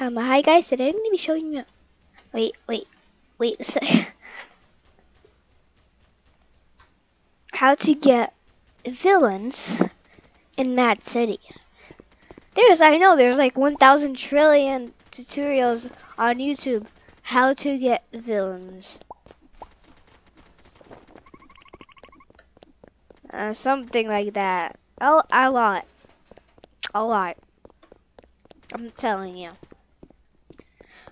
Um, hi guys, today I'm going to be showing you, wait, wait, wait a. How to get villains in Mad City. There's, I know, there's like 1,000 trillion tutorials on YouTube how to get villains. Uh, something like that. Oh, a lot. A lot. I'm telling you.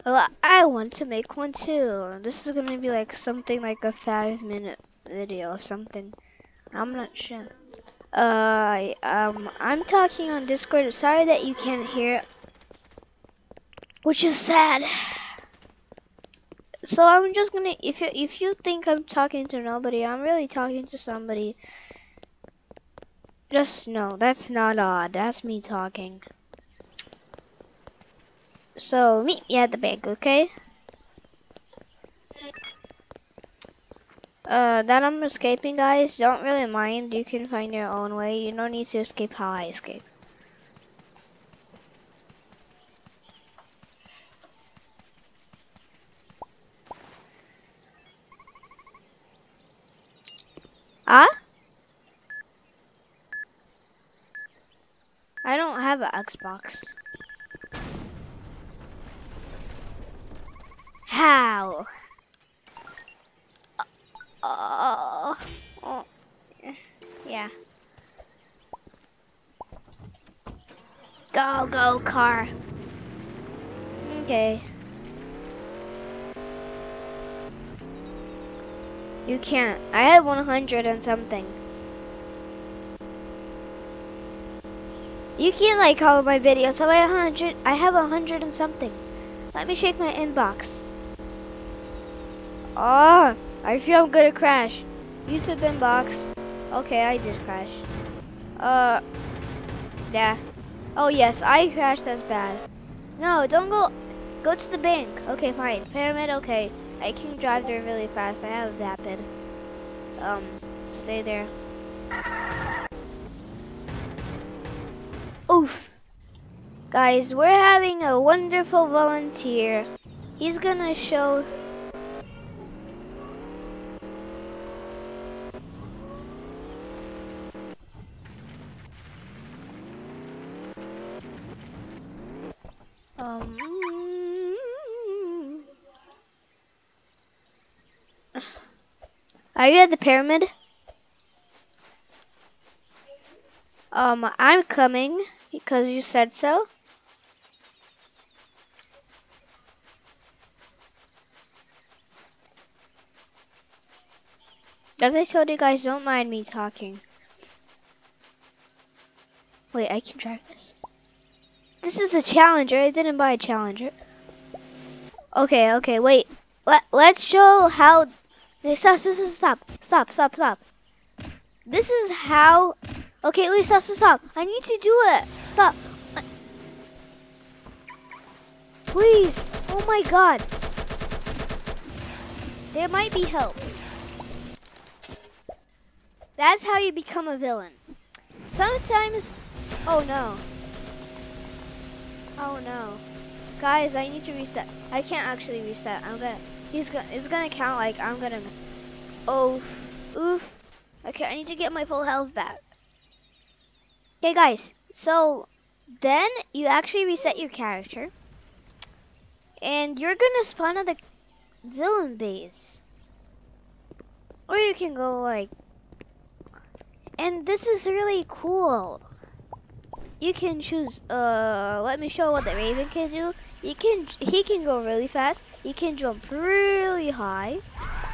Well, I want to make one too. This is gonna be like something like a five minute video or something. I'm not sure. Uh, um, I'm talking on Discord. Sorry that you can't hear, which is sad. So I'm just gonna, if you if you think I'm talking to nobody, I'm really talking to somebody. Just know that's not odd. That's me talking. So meet me at the bank, okay? Uh, that I'm escaping, guys, don't really mind. You can find your own way. You don't need to escape how I escape. Ah? I don't have an Xbox. How? Uh, oh, yeah. Go, go, car. Okay. You can't. I have 100 and something. You can't like all of my videos. I have 100. I have 100 and something. Let me shake my inbox. Oh, I feel I'm gonna crash. YouTube inbox. Okay, I did crash. Uh, yeah. Oh yes, I crashed. That's bad. No, don't go. Go to the bank. Okay, fine. Pyramid. Okay, I can drive there really fast. I have Vapid. Um, stay there. Oof. Guys, we're having a wonderful volunteer. He's gonna show Um, are you at the pyramid? Um, I'm coming because you said so. As I told you guys, don't mind me talking. Wait, I can drive this. This is a Challenger. I didn't buy a Challenger. Okay, okay, wait. Let, let's show how... Stop, stop, stop, stop, stop, stop. This is how... Okay, wait, stop, stop, stop. I need to do it. Stop. Please. Oh my god. There might be help. That's how you become a villain. Sometimes... Oh no. Oh no. Guys, I need to reset. I can't actually reset. I'm gonna, he's gonna, it's gonna count like I'm gonna, oh, oof. Okay, I need to get my full health back. Okay guys, so then you actually reset your character. And you're gonna spawn at the villain base. Or you can go like, and this is really cool you can choose uh let me show what the raven can do. He can he can go really fast. He can jump really high.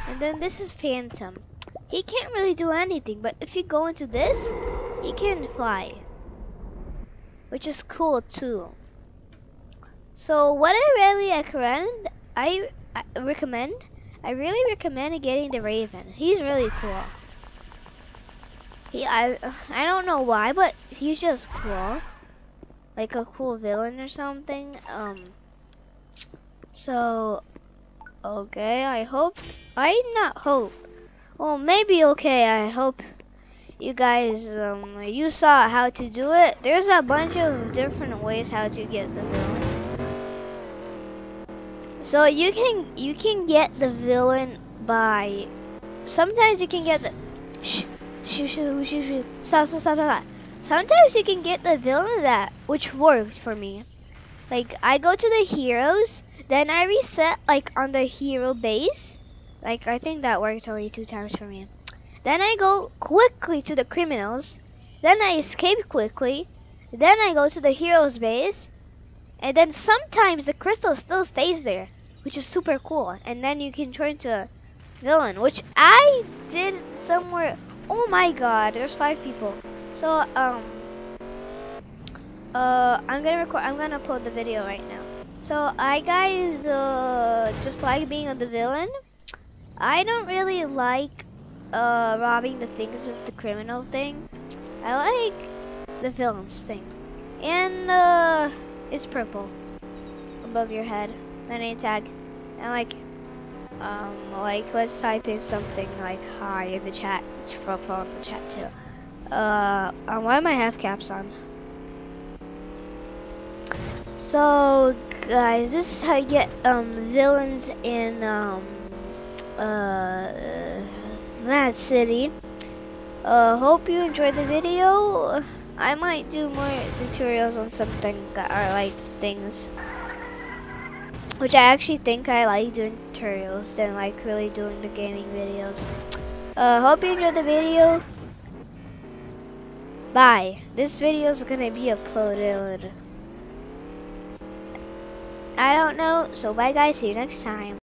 And then this is phantom. He can't really do anything but if you go into this he can fly which is cool too. So what i really recommend i, I recommend i really recommend getting the raven. He's really cool he, I, I don't know why, but he's just cool. Like a cool villain or something. Um, so, okay, I hope, I not hope. Well, maybe okay, I hope you guys, um, you saw how to do it. There's a bunch of different ways how to get the villain. So you can you can get the villain by sometimes you can get the shh shoo shoo shoo shoo stop stop stop stop. Sometimes you can get the villain that which works for me. Like I go to the heroes, then I reset like on the hero base. Like I think that worked only two times for me. Then I go quickly to the criminals. Then I escape quickly. Then I go to the hero's base. And then sometimes the crystal still stays there, which is super cool. And then you can turn to a villain, which I did somewhere. Oh my god, there's five people. So, um, uh, I'm gonna record, I'm gonna upload the video right now. So, I guys, uh, just like being the villain. I don't really like, uh, robbing the things with the criminal thing. I like the villain's thing. And, uh, it's purple above your head. The name tag. And like um like let's type in something like hi in the chat. It's purple in the chat too. Uh, uh why am I have caps on? So guys, this is how you get um villains in um uh Mad City. Uh hope you enjoyed the video. I might do more tutorials on something that are like things. Which I actually think I like doing tutorials than like really doing the gaming videos. Uh, hope you enjoyed the video. Bye. This video is gonna be uploaded. I don't know. So bye guys. See you next time.